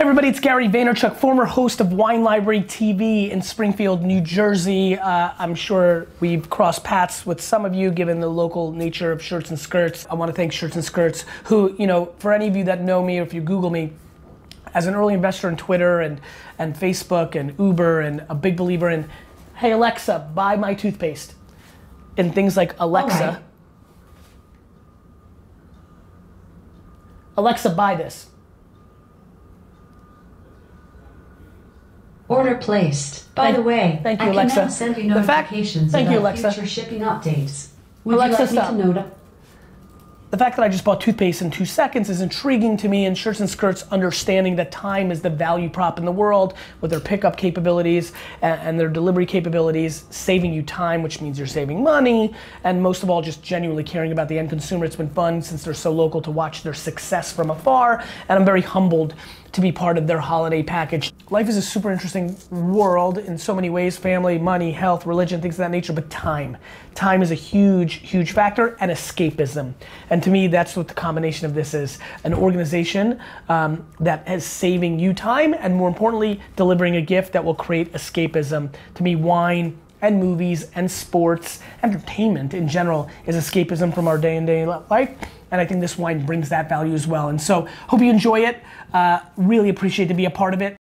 everybody, it's Gary Vaynerchuk, former host of Wine Library TV in Springfield, New Jersey. Uh, I'm sure we've crossed paths with some of you given the local nature of Shirts and Skirts. I want to thank Shirts and Skirts, who, you know, for any of you that know me or if you Google me, as an early investor in Twitter and, and Facebook and Uber and a big believer in, hey Alexa, buy my toothpaste. And things like Alexa. Alexa, buy this. Order placed. By Thank- the way, thank you, I can Alexa. now send you fact- notifications thank you, about Alexa. future shipping updates. Would Alexa, you like stop. me to note? The fact that I just bought toothpaste in two seconds is intriguing to me, and Shirts and Skirts understanding that time is the value prop in the world with their pickup capabilities and, and their delivery capabilities, saving you time, which means you're saving money, and most of all, just genuinely caring about the end consumer. It's been fun since they're so local to watch their success from afar, and I'm very humbled to be part of their holiday package. Life is a super interesting world in so many ways family, money, health, religion, things of that nature, but time. Time is a huge, huge factor and escapism. And to me, that's what the combination of this is an organization um, that is saving you time and more importantly, delivering a gift that will create escapism. To me, wine, and movies and sports, entertainment in general is escapism from our day and day life. And I think this wine brings that value as well. And so, hope you enjoy it. Uh, really appreciate to be a part of it.